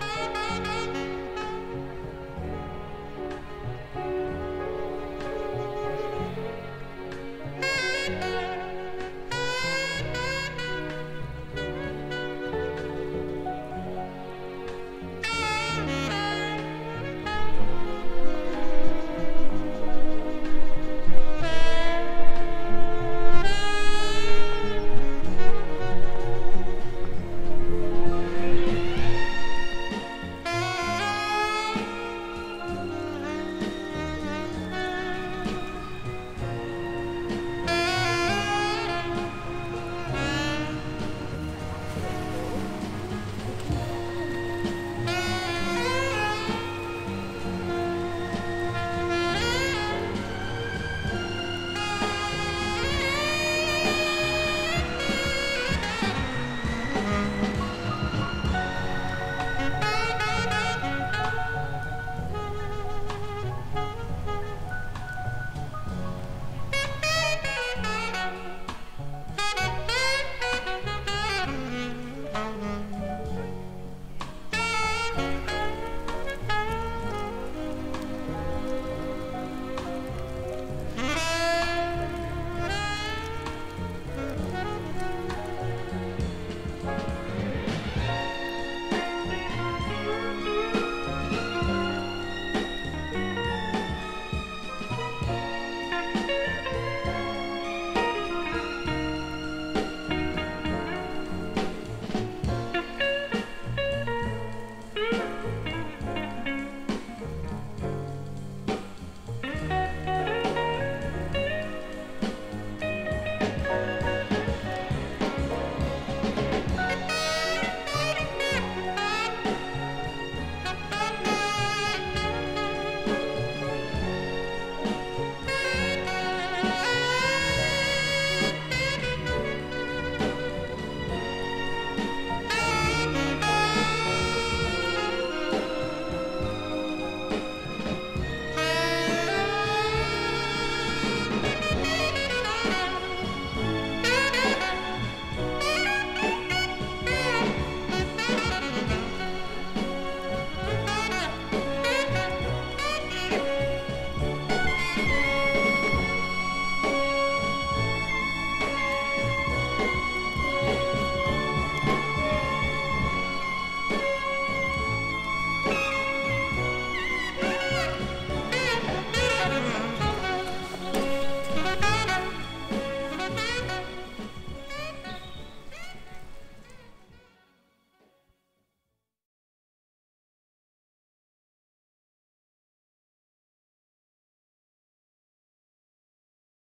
Bye.